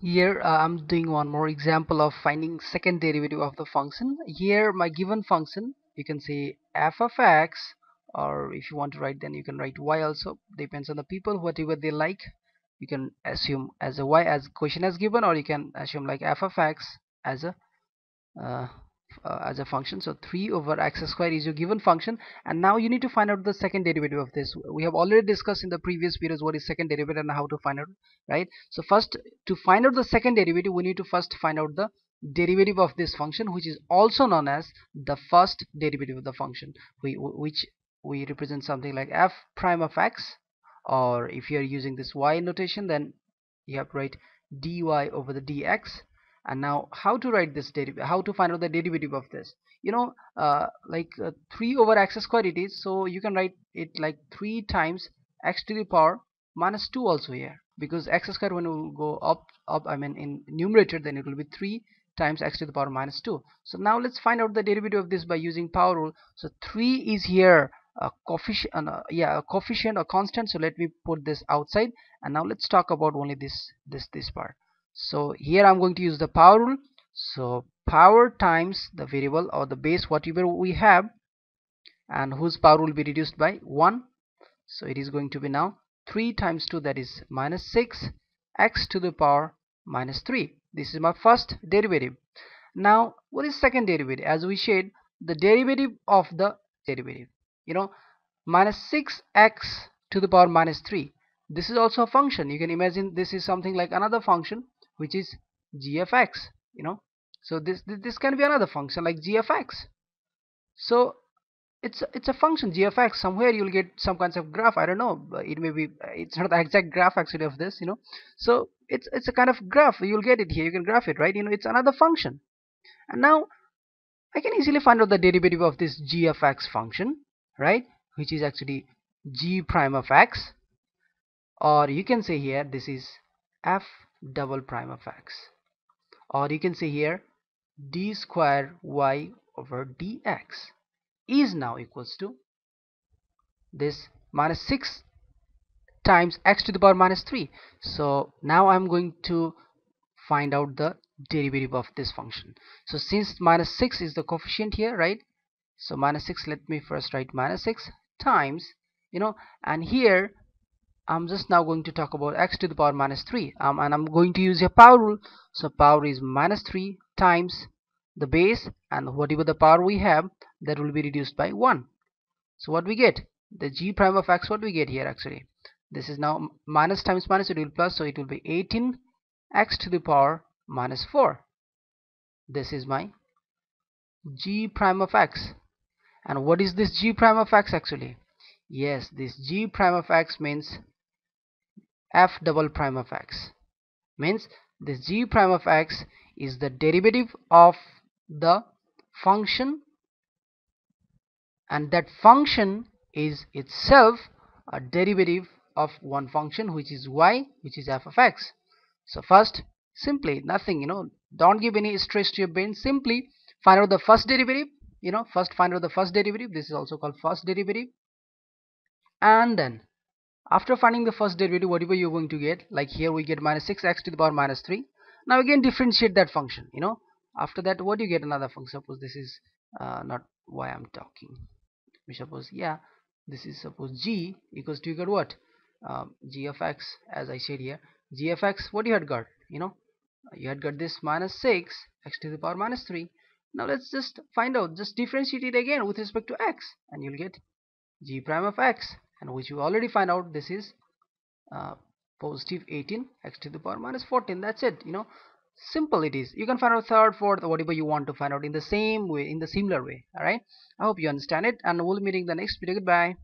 here uh, I'm doing one more example of finding second derivative of the function. Here my given function you can say f of x or if you want to write then you can write y also. Depends on the people whatever they like. You can assume as a y as question as given or you can assume like f of x as a uh, uh, as a function. So 3 over x square is your given function. And now you need to find out the second derivative of this. We have already discussed in the previous videos what is second derivative and how to find out right? So first to find out the second derivative we need to first find out the derivative of this function which is also known as the first derivative of the function we, which we represent something like f prime of x. Or if you are using this y notation then you have to write dy over the dx and now how to write this derivative how to find out the derivative of this? You know uh, like uh, 3 over x squared it is so you can write it like 3 times x to the power minus 2 also here. Because x squared when it will go up up I mean in numerator then it will be 3 times x to the power minus 2 so now let's find out the derivative of this by using power rule. So 3 is here a coefficient uh, yeah a coefficient or constant. So let me put this outside. And now let's talk about only this this this part so here I'm going to use the power rule. So power times the variable or the base whatever we have. And whose power will be reduced by 1 so it is going to be now 3 times 2 that is minus 6 x to the power minus 3 this is my first derivative. Now what is second derivative? As we said the derivative of the derivative. You know minus 6x to the power minus 3 this is also a function. You can imagine this is something like another function which is g of x you know? So this this can be another function like g of x. So it's it's a function g of x. Somewhere you'll get some kinds of graph. I don't know it may be it's not the exact graph actually of this you know? So it's it's a kind of graph. You'll get it here. You can graph it right? You know it's another function. And now i can easily find out the derivative of this g of x function right? Which is actually g prime of x. Or you can say here this is f double prime of x. Or you can say here d square y over dx is now equals to this minus 6 times x to the power minus 3 so now I'm going to find out the derivative of this function. So since minus 6 is the coefficient here right? So minus 6 let me first write minus 6 times you know and here I'm just now going to talk about x to the power minus 3 um, and I'm going to use a power rule. So power is minus 3 times the base and whatever the power we have that will be reduced by 1 so what we get? The g prime of x what we get here actually? This is now minus times minus it will plus so it will be 18 x to the power minus 4 this is my g prime of x. And what is this g prime of x actually? Yes this g prime of x means f double prime of x means the g prime of x is the derivative of the function and that function is itself a derivative of one function which is y which is f of x. So first simply nothing you know don't give any stress to your brain. Simply find out the first derivative you know first find out the first derivative. This is also called first derivative. And then after finding the first derivative whatever you're going to get? Like here we get minus 6x to the power minus 3 now again differentiate that function you know. After that what do you get? Another function. Suppose this is uh, not why I'm talking. We suppose yeah this is suppose g equals to you got what? Um, g of x as I said here g of x what you had got you know? You had got this minus 6 x to the power minus 3 now let's just find out just differentiate it again with respect to x and you'll get g prime of x and which you already find out this is uh, positive 18 x to the power minus 14 that's it you know. Simple it is. You can find out third fourth whatever you want to find out in the same way in the similar way. All right? I hope you understand it. And we'll be meeting the next video. Goodbye